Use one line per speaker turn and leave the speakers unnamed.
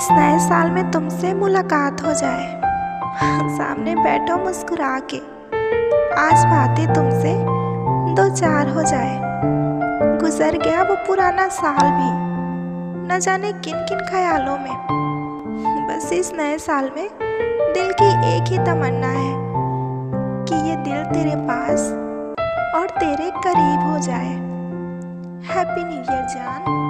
इस नए साल में तुमसे मुलाकात हो जाए। सामने बैठो मुस्कुरा के। आज बातें तुमसे दो चार हो जाए। गुजर गया वो पुराना साल भी। न जाने किन किन ख्यालों में। बस इस नए साल में दिल की एक ही तमन्ना है कि ये दिल तेरे पास और तेरे करीब हो जाए। हैप्पी न्यू ईयर जान।